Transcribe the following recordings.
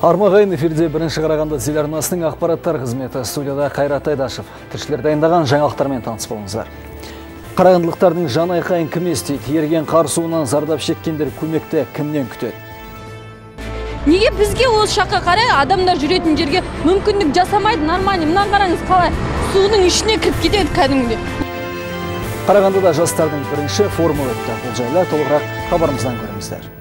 Армағайын эфирде бірінші қарағанды телеарнасының ақпараттар қызметі студияда Қайрат Айдашев. Тілшілер дайындаған жаңалықтармен таныс болыңыздар. Қарағандылықтардың жан айқайын кім естейді? Ерген қар суынан зардап шеккендер көмекті кімнен күтеді? неге бізге осы жаққа қарай адамдар жүретін жерге мүмкіндік жасамайды нормально мынаны қараңыз қалай судың ішіне кіріп кетеді кәдімгідей Қарағандыда жастардың бірінші форумы өтті. Бұл жайлы толығырақ хабарымыздан көріңіздер.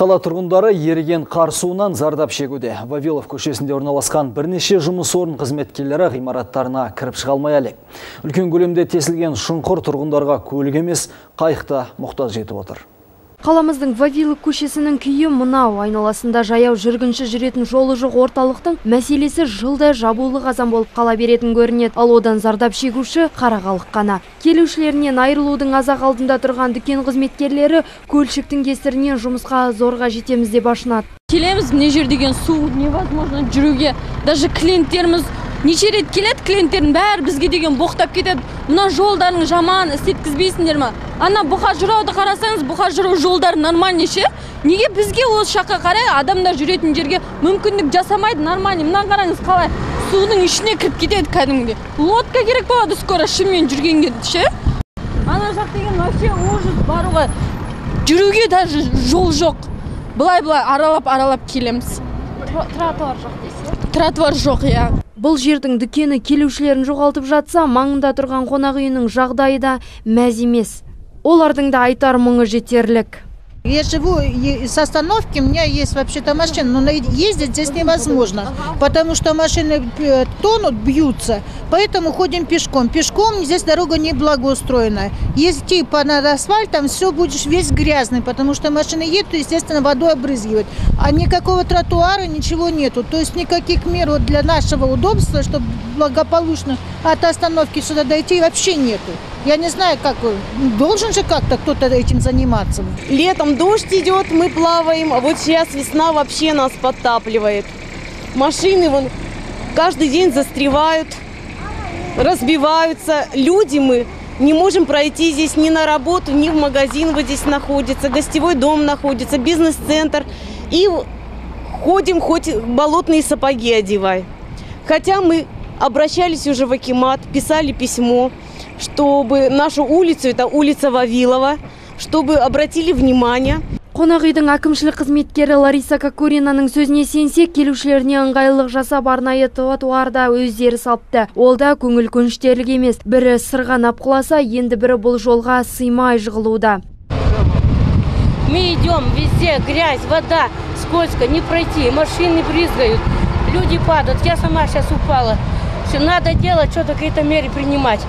Қала тұрғындары еріген қар суынан зардап шегуде. Вавилов көшесінде орналасқан бірнеше жұмыс орын қызметкерлері ғимараттарына кіріп шыға алмай әлек. Үлкен көлемде тесілген шұңқыр тұрғындарға көлік емес, қайықта мұқтаж жетіп отыр. Қаламыздың Вавилов көшесінің күйі мынау айналасында жаяу жүргінші жүретін жолы жоқ орталықтың мәселесі жылда жабулы қазан болып қала беретін көрінеді. Ал одан зардап шегуші қарағалық қана. Келушілерінен айырылудың азақ алдында тұрған дүкен қызметкерлері көлшіктің кесірінен жұмысқа зорға жетеміз деп ашынады. келеміз мына жер деген су невозможно жүруге даже клиенттеріміз неше рет келеді клиенттердің бәрі бізге деген боқтап кетеді. Мына жолдарың жаман істеткізбейсіңдер ма? Ана бұқа жырауды қарасаңыз бұқа жырау жолдары нормальный ше? Неге бізге осы жаққа қарай адамдар жүретін жерге мүмкіндік жасамайды? Нормальный. Мынаны қараңыз қалай? Судың ішіне кіріп кетеді кәдімгідей. Лодка керек болады скоро шынымен жүргенге ше? Ана жақ деген вообще ужас баруға жүруге даже жол жоқ. Былай былай аралап аралап келеміз Тротуар жоқ дейсіз. тротуар жоқ иә. Бұл жердің дүкені келушілерін жоғалтып жатса, маңында тұрған қонақ үйінің жағдайы да мәз емес. Олардың да айтар мұңы жетерлік. Я живу с остановки, у меня есть вообще-то машина, но ездить здесь невозможно, потому что машины э, тонут, бьются, поэтому ходим пешком. Пешком здесь дорога не благоустроена. Если по над асфальтом, все будешь весь грязный, потому что машины едут, естественно, водой обрызгивают. А никакого тротуара, ничего нету. То есть никаких мер вот для нашего удобства, чтобы благополучно от остановки сюда дойти, вообще нету. Я не знаю, как должен же как-то кто-то этим заниматься. Летом дождь идет, мы плаваем, а вот сейчас весна вообще нас подтапливает. Машины вон каждый день застревают, разбиваются. Люди мы не можем пройти здесь ни на работу, ни в магазин вот здесь находится, гостевой дом находится, бизнес-центр. И ходим, хоть болотные сапоги одевай. Хотя мы обращались уже в Акимат, писали письмо, чтобы нашу улицу, это улица Вавилова, чтобы обратили внимание. Қонақ үйдің әкімшілік қызметкері Лариса Кокуринаның сөзіне сенсек, келушілеріне ыңғайлылық жасап арнайы тротуарда өздері салыпты. Ол да көңіл көншітерлік емес. Бірі сырғанап құласа, енді бірі бұл жолға сыймай жығылуда. Мы идем, везде грязь, вода, скользко, не пройти, машины брызгают, люди падают. Я сама сейчас упала. Все, надо делать, что-то какие-то меры принимать.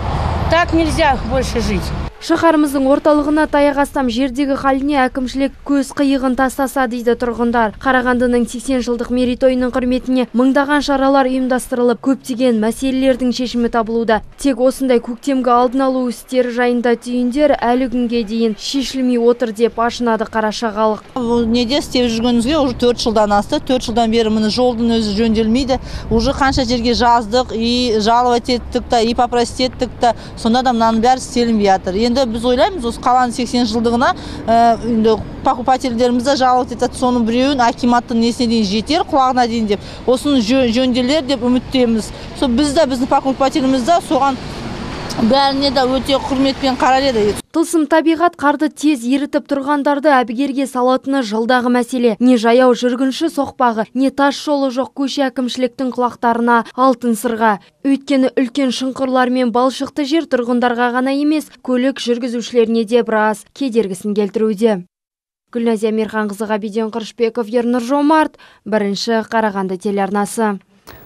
Так нельзя больше жить. Шаһарымыздың орталығына таяқ астам жердегі халіне әкімшілік көз қиығын тастаса дейді тұрғындар. Қарағандының 80 жылдық мерейтойының құрметіне мыңдаған шаралар ұйымдастырылып, көптеген мәселелердің шешімі табылуда. Тек осындай көктемгі алдын алу істері жайында түйіндер әлі күнге дейін шешілмей отыр деп ашынады қарашағалық. Бұл неде істеп жүргенімізге уже төрт жылдан асты төрт жылдан бері міне жолдың өзі жөнделмейді уже қанша жерге жаздық и жаловать еттік та и попросить еттік та сонда да мынаның бәрі істелінбей жатыр енді біз ойлаймыз осы қаланың сексен жылдығына енді покупательдерімізді жаловать етеді соның біреуін акиматтың несіне дейін жетер құлағына дейін деп. Осыны жөнделер деп үміттеміз. Сол біз де біздің покупательіміз де соған бәріне де өте құрметпен қарар еді Тылсым табиғат қарды тез ерітіп тұрғандарды әбігерге салатыны жылдағы мәселе. Не жаяу жүргінші соқпағы, не тас жолы жоқ көше әкімшіліктің құлақтарына алтын сырға. Өйткені үлкен шұңқырлар мен балшықты жер тұрғындарға ғана емес, көлік жүргізушілеріне де біраз кедергісін келтіруде. Гүлназия Мирханқызы Ғабиден Қырышбеков, Ернұр Жомарт, бірінші Қарағанды телеарнасы.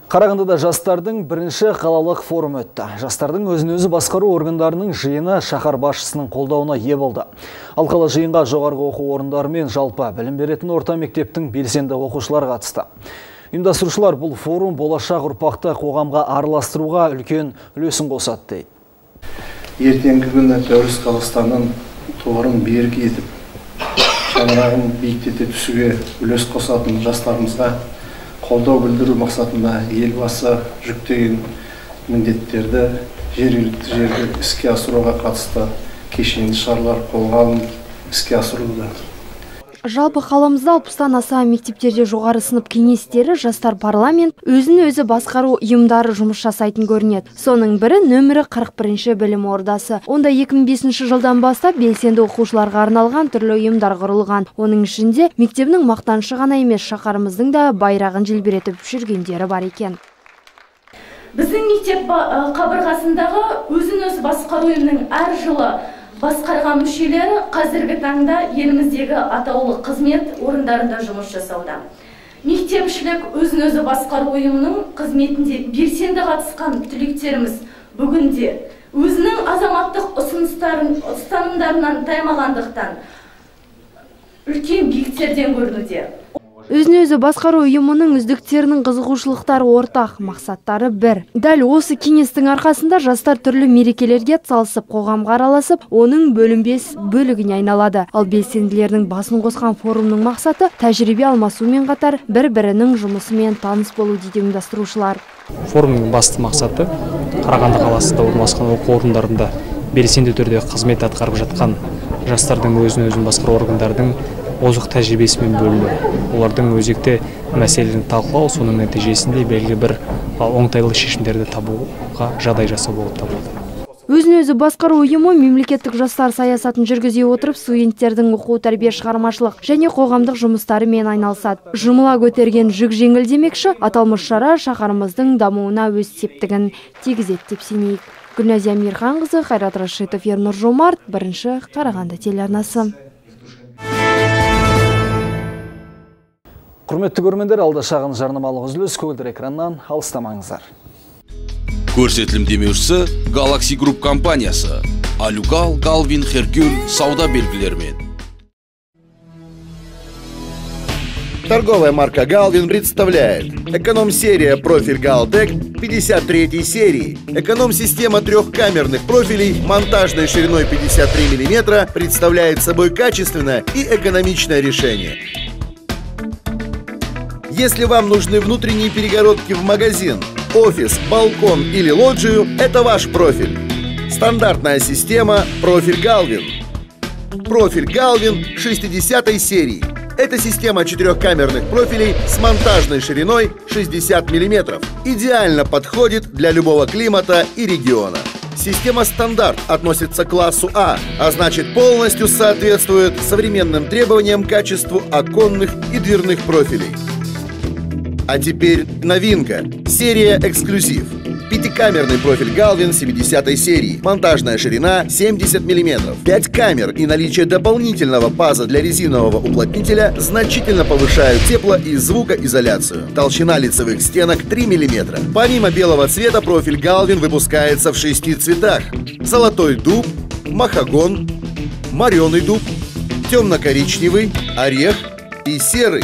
Қарағандыда жастардың бірінші қалалық форум өтті. Жастардың өзін өзі басқару органдарының жиыны шаһар басшысының қолдауына ие болды. Алқалы жиынға жоғарғы оқу орындары мен жалпы білім беретін орта мектептің белсенді оқушылар қатысты. Ұйымдастырушылар бұл форум болашақ ұрпақты қоғамға араластыруға үлкен үлесін қосады дейді. Ертеңгі күні тәуелсіз Қазақстанның тұғырын берік етіп, шаңырағын биіктете түсуге үлес қосатын жастарымызға қолдау білдіру мақсатында елбасы жүктеген міндеттерді жергілікті жерде іске асыруға қатысты кешенді шаралар қолға алынып іске асырылуда. Жалпы қаламызда алпыстан аса мектептерде жоғары сынып кеңестері жастар парламент өзін өзі басқару ұйымдары жұмыс жасайтын көрінеді. Соның бірі нөмірі 41 білім ордасы. Онда 2005 жылдан бастап белсенді оқушыларға арналған түрлі ұйымдар құрылған. Оның ішінде мектебінің мақтанышы ғана емес шаһарымыздың да байрағын желбіретіп жүргендері бар екен. Біздің мектеп қабырғасындағы өзін өзі басқару ұйымының әр жылы басқарған мүшелері қазіргі таңда еліміздегі атаулы қызмет орындарында жұмыс жасауда. Мектепшілік өзін өзі басқару ұйымының қызметінде белсенді қатысқан түлектеріміз бүгінде өзінің азаматтық ұсыныстарын ұстанымдарынан таймағандықтан үлкен биіктерден көрінуде. Өзін өзі басқару ұйымының үздіктерінің қызығушылықтары ортақ мақсаттары бір. Дәл осы кеңестің арқасында жастар түрлі мерекелерге атсалысып қоғамға араласып оның бөлінбес бөлігіне айналады. Ал белсенділердің басын қосқан форумның мақсаты тәжірибе алмасумен қатар бір бірінің жұмысымен таныс болу дейді ұйымдастырушылар. Форумның басты мақсаты қарағанды қаласында орналасқан оқу орындарында белсенді түрде қызмет атқарып жатқан жастардың өзін өзін басқару органдардың озық тәжірибесімен бөліну олардың өзекті мәселелерін талқылау соның нәтижесінде белгілі бір оңтайлы шешімдерді табуға жағдай жасау болып табылады. Өзін өзі басқару ұйымы мемлекеттік жастар саясатын жүргізе отырып студенттердің оқу тәрбие шығармашылық және қоғамдық жұмыстарымен айналысады. Жұмыла көтерген жүк жеңіл демекші аталмыш шара шаһарымыздың дамуына өз септігін тигізеді деп сенейік. Гүлназия мейірханқызы қайрат рашитов ернұр жомарт бірінші қарағанды телеарнасы. құрметті көрермендер алда шағын жарнамалық үзіліс көгілдір экраннан алыстамаңыздар көрсетілім демеушісі Galaxy Group компаниясы алюгал галвин херкюль сауда белгілерімен Торговая марка Galvin представляет Эконом-серия профиль Галтек 53 серии Эконом-система трехкамерных профилей монтажной шириной 53 мм представляет собой качественное и экономичное решение если вам нужны внутренние перегородки в магазин, офис, балкон или лоджию, это ваш профиль. Стандартная система «Профиль Галвин». Профиль Галвин 60 серии. Это система четырехкамерных профилей с монтажной шириной 60 мм. Идеально подходит для любого климата и региона. Система стандарт относится к классу А, а значит полностью соответствует современным требованиям качеству оконных и дверных профилей. А теперь новинка. Серия «Эксклюзив». Пятикамерный профиль Галвин 70 серии. Монтажная ширина 70 мм. 5 камер и наличие дополнительного паза для резинового уплотнителя значительно повышают тепло- и звукоизоляцию. Толщина лицевых стенок 3 мм. Помимо белого цвета, профиль Галвин выпускается в шести цветах. Золотой дуб, махагон, мореный дуб, темно-коричневый, орех и серый.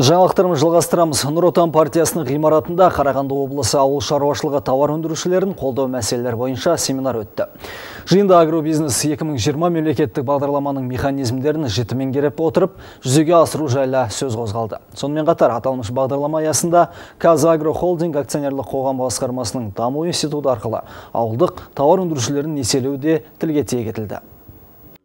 Жаңалықтарымыз жалғастырамыз. Нұр Отан партиясының ғимаратында Қарағанды облысы ауыл шаруашылығы тауар өндірушілерін қолдау мәселелер бойынша семинар өтті. Жиында агробизнес 2020 мемлекеттік бағдарламаның механизмдерін жіті меңгеріп отырып, жүзеге асыру жайлы сөз қозғалды. Сонымен қатар аталмыш бағдарлама аясында Казагро холдинг акционерлік қоғам басқармасының даму институты арқылы ауылдық тауар өндірушілерін несиелеу де тілге тиек етілді.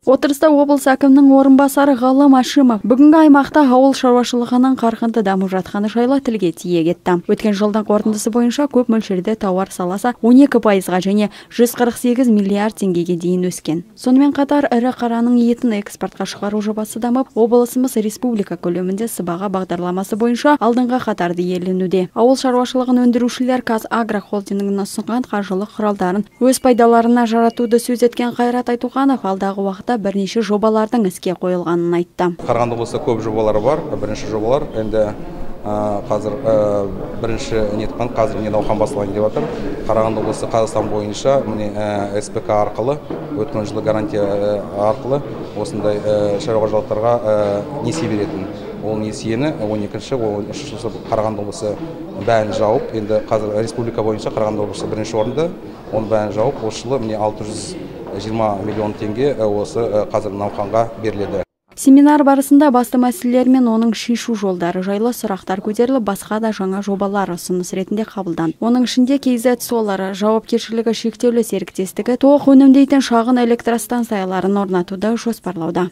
Отырыста облыс әкімінің орынбасары Ғалым Ашимов бүгінгі аймақта ауыл шаруашылығының қарқынды дамып жатқаны жайлы тілге тиек етті. Өткен жылдың қорытындысы бойынша көп мөлшерде тауар саласы 12 пайызға және 148 миллиард теңгеге дейін өскен. Сонымен қатар ірі қараның етін экспортқа шығару жобасы дамып, облысымыз республика көлемінде сыбаға бағдарламасы бойынша алдыңғы қатарды иеленуде. Ауыл шаруашылығын өндірушілер Қазагро холдингінің ұсынған қаржылық құралдарын өз пайдаларына жаратуды сөз еткен Қайрат Айтуғанов алдағы уақытта бірнеше жобалардың іске қойылғанын айтты. Қарағанды облысында көп жобалар бар бірінші жобалар. Енді қазір бірінші нетқан қазір міне науқан басталайын деп жатыр қарағанды облысы қазақстан бойынша міне спк арқылы өткен жылы гарантия арқылы осындай шаруа қожалықтарға несие беретін. Ол несиені он екінші он үшінші жылы қарағанды облысы бәрін жауып енді қазір республика бойынша қарағанды облысы бірінші орында оның бәрін жауып осы жылы міне алты жүз жиырма миллион теңге осы қазір науқанға беріледі. Семинар барысында басты мәселелер мен оның шешу жолдары жайлы сұрақтар көтеріліп басқа да жаңа жобалар ұсыныс ретінде қабылданды оның ішінде kz солар жауапкершілігі шектеулі серіктестігі тоқ өнімдейтін шағын электростанцияларын орнатуды жоспарлауда.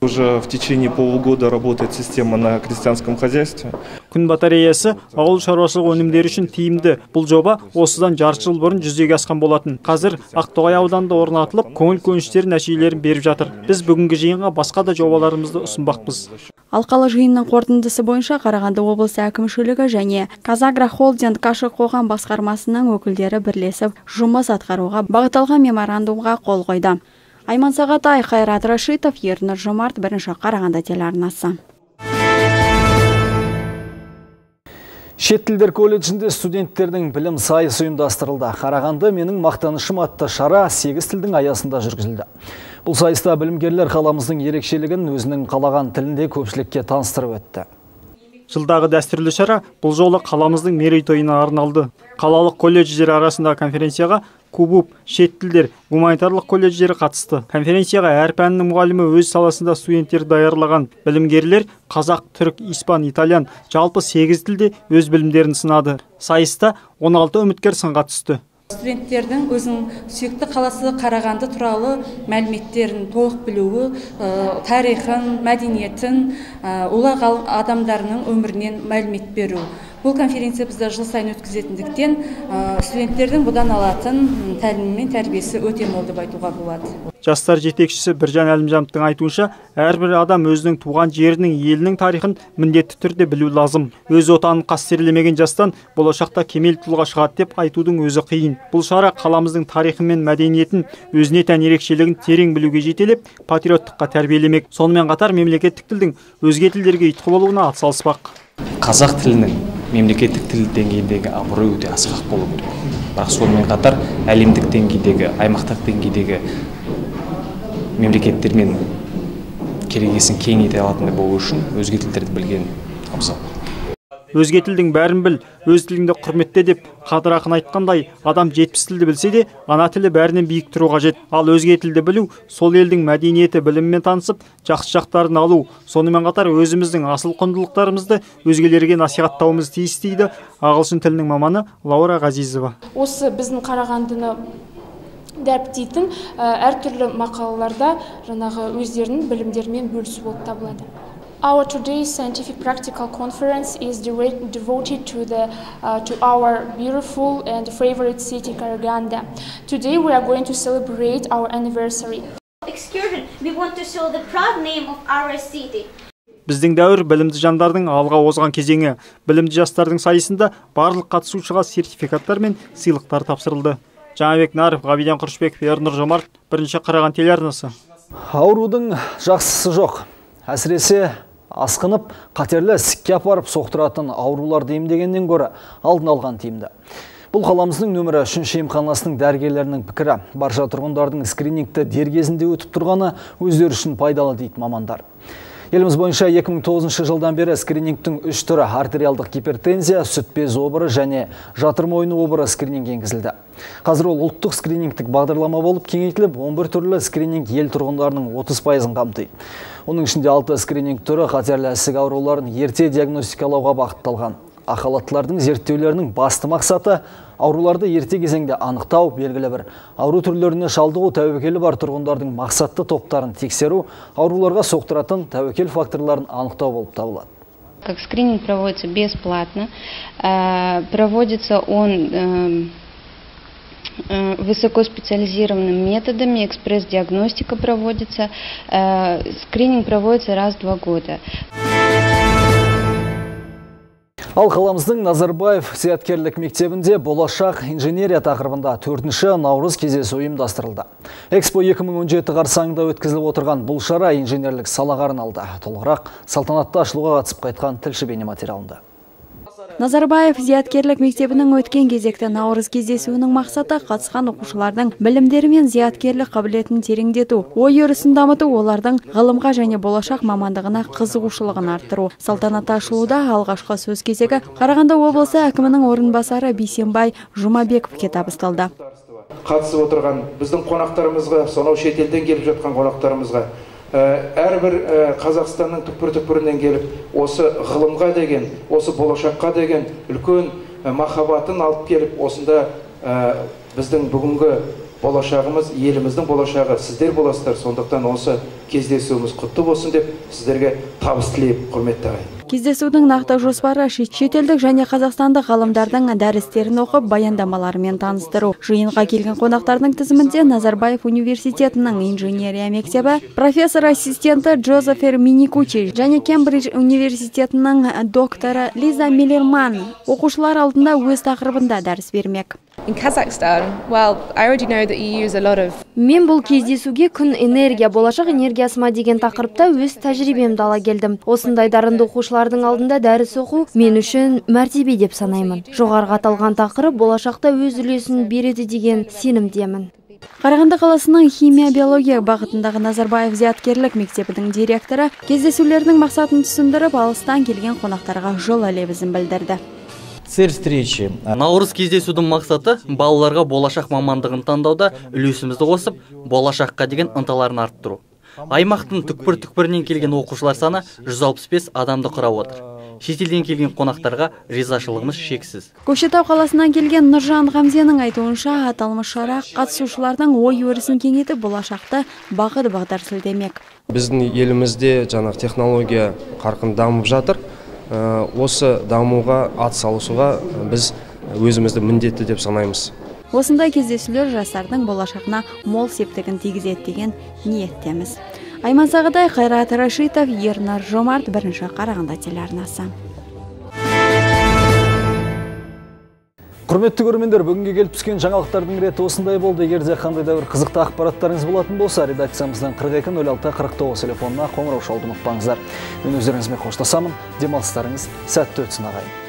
Уже в течение полугода работает система на крестьянском хозяйстве. Күн батареясы ауыл шаруашылық өнімдері үшін тиімді. Бұл жоба осыдан жарты жыл бұрын жүзеге асқан болатын. Қазір Ақтоғай ауданында орнатылып, көңіл көншітер нәтижелерін беріп жатыр. Біз бүгінгі жиынға басқа да жобаларымызды ұсынбақпыз. Алқалы жиынның қорытындысы бойынша Қарағанды облысы әкімшілігі және Казагро холдинг кашық қоғам басқармасының өкілдері бірлесіп жұмыс атқаруға бағытталған меморандумға қол қойды айман сағатай қайрат рашитов ернұр жомарт бірінші қарағанды телеарнасы Шет тілдер колледжінде студенттердің білім сайысы ұйымдастырылды. Қарағанды менің мақтанышым атты шара 8 тілдің аясында жүргізілді. Бұл сайыста білімгерлер қаламыздың ерекшелігін өзінің қалаған тілінде көпшілікке таныстырып өтті. Жылдағы дәстүрлі шара бұл жолы қаламыздың мерейтойына арналды. Қалалық колледждер арасындағы конференцияға кубуп шет тілдер гуманитарлық колледждері қатысты. Конференцияға әр пәннің мұғалімі өз саласында студенттер даярлаған. Білімгерлер қазақ түрік испан итальян жалпы сегіз тілде өз білімдерін сынады. Сайыста 16 үміткер сынға түсті. Студенттердің өзінің сүйікті қаласы қарағанды туралы мәліметтерін толық білуі тарихын мәдениетін ұлы адамдарының өмірінен мәлімет беру. Бұл конференция бізде жыл сайын өткізетіндіктен студенттердің бұдан алатын тәлімі мен тәрбиесі өте мол деп айтуға болады. Жастар жетекшісі біржан әлімжановтың айтуынша әрбір адам өзінің туған жерінің елінің тарихын міндетті түрде білу лазым. Өз отанын қастерлемеген жастан болашақта кемел тұлға шығады деп айтудың өзі қиын. Бұл шара қаламыздың тарихы мен мәдениетін өзіне тән ерекшелігін терең білуге жетелеп патриоттыққа тәрбиелемек. Сонымен қатар мемлекеттік тілдің өзге тілдерге ұйытқы болуына атсалыспақ. Қазақ тілінің мемлекеттік тіл деңгейіндегі абырой өте асқақ болу керек бірақ сонымен қатар әлемдік деңгейдегі аймақтық деңгейдегі мемлекеттермен керегесін кеңейте алатындай болу үшін өзге тілдерді білген абзал. Өзге тілдің бәрін біл өз тіліңді құрметте деп қадыр ақын айтқандай адам жетпіс тілді білсе де ана тілі бәрінен биік тұру қажет. Ал өзге тілді білу сол елдің мәдениеті білімімен танысып жақсы жақтарын алу. Сонымен қатар өзіміздің асыл құндылықтарымызды өзгелерге насихаттауымыз тиіс дейді ағылшын тілінің маманы лаура ғазизова. Осы біздің қарағандыны дәріптейтін әртүрлі мақалаларда жаңағы өздерінің білімдерімен бөлісу болып табылады. Our today's scientific practical conference is devoted to, the, uh, to our beautiful and favorite city, Karaganda. Today we are going to celebrate our anniversary. Excursion, we want to show the proud name of our city. Біздің дәуір білімді жандардың алға озған кезеңі. Білімді жастардың сайысында барлық қатысушыға сертификаттар мен сыйлықтар тапсырылды. Жаңабек Наров, Ғабиден Құрышбеков, Ернұр Жомарт, бірінші қараған телеарнасы. Аурудың жақсысы жоқ. Әсіресе асқынып қатерлі ісікке апарып соқтыратын ауруларды емдегеннен гөрі алдын алған тиімді. Бұл қаламыздың нөмірі үшінші емханасының дәрігерлерінің пікірі. Барша тұрғындардың скринингті дер кезінде өтіп тұрғаны өздері үшін пайдалы дейді мамандар. Еліміз бойынша 2009 жылдан бері скринингтің үш түрі артериалдық гипертензия сүт без обыры және жатыр мойны обыры скрининг енгізілді. Қазір ол ұлттық скринингтік бағдарлама болып кеңейтіліп 11 түрлі скрининг ел тұрғындарының 30 пайызын қамтиды. Оның ішінде алты скрининг түрі қатерлі ісік ауруларын ерте диагностикалауға бағытталған. Ақалаттылардың зерттеулерінің басты мақсаты ауруларды ерте кезеңде анықтау белгілі бір. Ауру түрлеріне шалдығу тәуекелі бар тұрғындардың мақсатты топтарын тексеру ауруларға соқтыратын тәуекел факторларын анықтау болып табылады. Как скрининг проводится бесплатно. Э, проводится он э, э, высокоспециализированными методами, экспресс-диагностика проводится, скрининг проводится раз в два года. Ал қаламыздың Назарбаев зияткерлік мектебінде болашақ инженерия тақырыбында төртінші наурыз кезесі ұйымдастырылды. Экспо 2017 қарсаңында өткізіліп отырған бұл шара инженерлік салаға арналды. Толығырақ салтанатты ашылуға қатысып қайтқан тілші бейне материалында. Назарбаев зияткерлік мектебінің өткен кезекті наурыз кездесуінің мақсаты қатысқан оқушылардың білімдері мен зияткерлік қабілетін тереңдету ой өрісін дамыту олардың ғылымға және болашақ мамандығына қызығушылығын арттыру. Салтанатты ашылуда алғашқы сөз кезегі қарағанды облысы әкімінің орынбасары бейсенбай жұмабековке табысталды. Қатысып отырған біздің қонақтарымызға сонау шетелден келіп жатқан қонақтарымызға әрбір қазақстанның түкпір түкпірінен келіп осы ғылымға деген осы болашаққа деген үлкен махаббатын алып келіп осында біздің бүгінгі болашағымыз еліміздің болашағы сіздер боласыздар. Сондықтан осы кездесуіміз құтты болсын деп сіздерге табыс тілеймін құрметті ағайын. Кездесудің нақты жоспары шетелдік және қазақстандық ғалымдардың дәрістерін оқып баяндамаларымен таныстыру жиынға келген қонақтардың тізімінде назарбаев университетінің инженерия мектебі профессор ассистенті джозефер миникучи және кембридж университетінің докторы лиза миллерман оқушылар алдында өз тақырыбында дәріс бермек of Мен бұл кездесуге күн энергия, болашақ энергиясы ма деген тақырыпта өз тәжірибемді ала келдім. Осындай дарынды оқушылардың алдында дәріс оқу мен үшін мәртебе деп санаймын. Жоғарғы аталған тақырып болашақта өз үлесін береді деген сенімдемін. Қарағанды қаласының химия биология бағытындағы Назарбаев зияткерлік мектебінің директоры кездесулердің мақсатын түсіндіріп, алыстан келген қонақтарға жол лебізін білдірді. цель встречи наурыз кездесудің мақсаты балаларға болашақ мамандығын таңдауда үлесімізді қосып болашаққа деген ынталарын арттыру аймақтың түкпір түкпірінен келген оқушылар саны 165 адамды құрап отыр. Шетелден келген қонақтарға ризашылығымыз шексіз. Көкшетау қаласынан келген нұржан ғамзенің айтуынша аталмыш шара қатысушылардың ой өрісін кеңейтіп болашақты бағыт бағдар сілтемек біздің елімізде жаңағы технология қарқын дамып жатыр. Осы дамуға атсалысуға біз өзімізді міндетті деп санаймыз. Осындай кездесулер жастардың болашағына мол септігін тигізеді деген ниеттеміз. Айман сағадай қайрат рашитов ернар жомарт бірінші қарағанды телеарнасы. Құрметті көрермендер бүгінге келіп түскен жаңалықтардың реті осындай болды. Егер де қандай да бір қызықты ақпараттарыңыз болатын болса редакциямыздың қырық екі нөл алты қырық тоғыз телефонына қоңырау шалуды ұмытпаңыздар. Мен өздеріңізбен қоштасамын. Демалыстарыңыз сәтті өтсін ағайын.